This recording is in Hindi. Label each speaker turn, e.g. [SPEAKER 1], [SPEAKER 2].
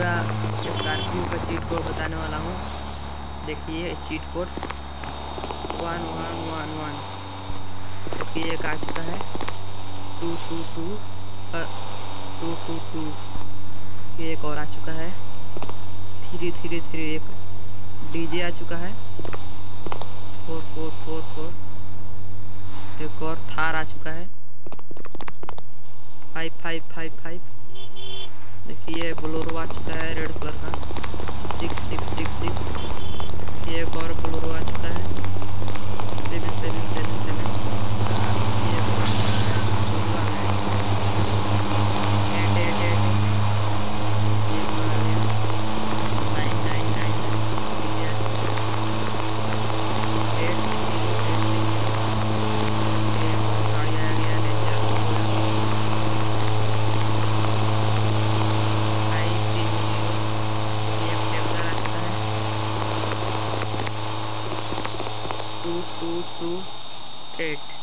[SPEAKER 1] गेमिंग का चीट कोड बताने वाला हूँ। देखिए cheat code one one one one देखिए एक आ चुका है। Two two two two two two ये एक और आ चुका है। थ्री थ्री थ्री एक डीजे आ चुका है। फोर फोर फोर फोर एक और थार आ चुका है। फाइव फाइव फाइव फाइव देखिए ब्लोरो आ चुका है रेड कलर का। सिक्स सिक्स सिक्स सिक्स ये एक और ब्लोरो आ चुका है सेवन सेवन सेवन सेवन ये एक और ब्लोरो आ गया है। एट एट एट एट ये एक और आ गया नाइन नाइन नाइन ये आ चुका है एट एट एट ये एक और गाड़ी आ गया रेंजर फाइव तीन ज़ीरो ये एक टेबलर आ चुका है टू टू टू एट